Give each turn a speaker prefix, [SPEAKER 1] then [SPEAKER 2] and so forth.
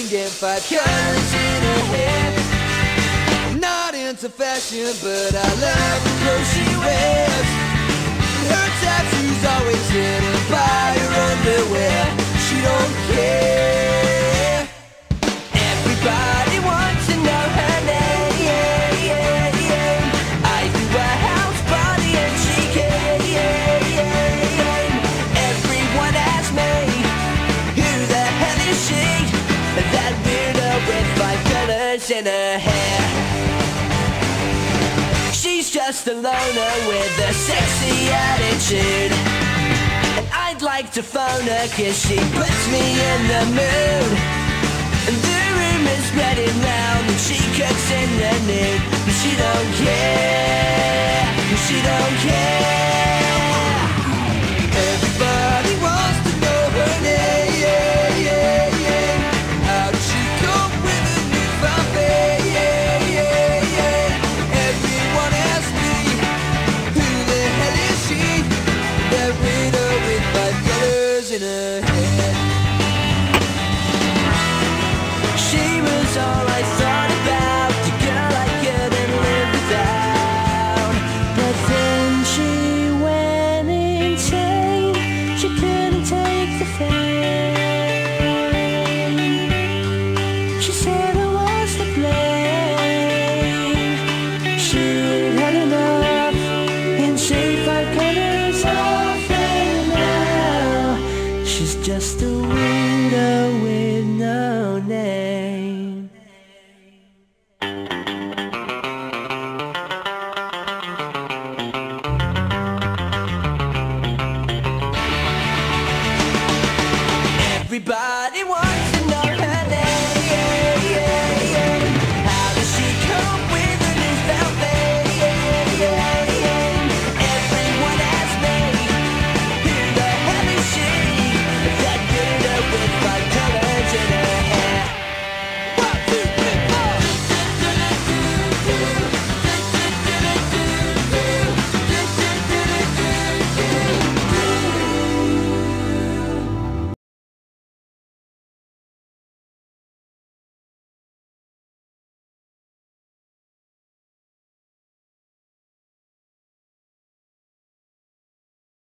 [SPEAKER 1] get five colors in her hair. Not into fashion, but I love in her hair. She's just a loner with a sexy attitude. And I'd like to phone her cause she puts me in the mood. And the room is ready round and she cooks in the nude. But she don't care. She don't care. you couldn't take the fate.